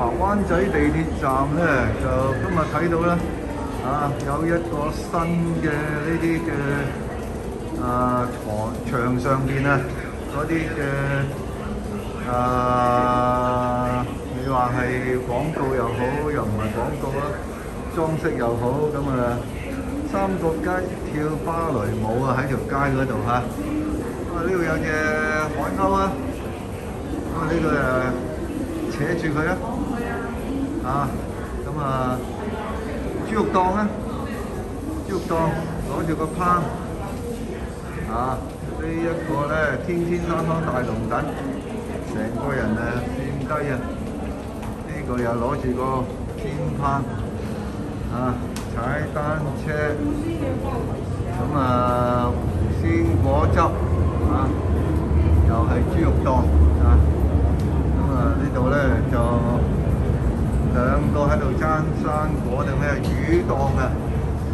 啊，灣仔地鐵站咧就今日睇到啦，啊有一個新嘅呢啲嘅啊牆牆上邊啊嗰啲嘅啊，你話係廣告又好，又唔係廣告啦，裝飾又好，咁啊三角街跳芭蕾舞啊喺條街嗰度嚇，啊呢度有隻海鷗啊，咁啊呢個誒扯住佢啊！啊，咁啊，豬肉檔啊，豬肉檔攞住個烹，啊，呢一個咧天天三方大龍等，成個人啊墊低啊，呢、個又攞住個煎烹，啊，踩單車，咁啊鮮果汁，啊，又係豬肉檔，啊，咁啊呢度咧就。兩個喺度爭生果定咩魚檔啊！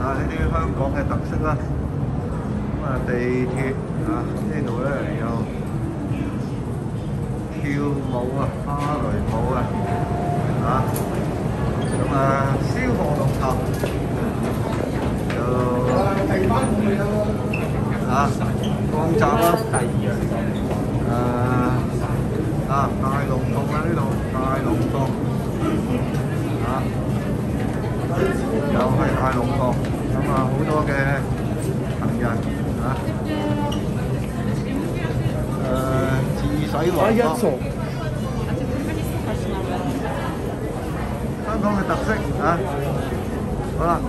啊，呢啲香港嘅特色啦。咁啊，地鐵啊，呢度咧有跳舞啊，芭蕾舞啊，啊，咁啊，消防龍頭就啊，光閘啦，誒啊，大龍鳳啊，呢度大龍鳳。啊，又係大龍角，咁啊好多嘅行人啊，誒、自洗環角，香港嘅特色啊，好啦。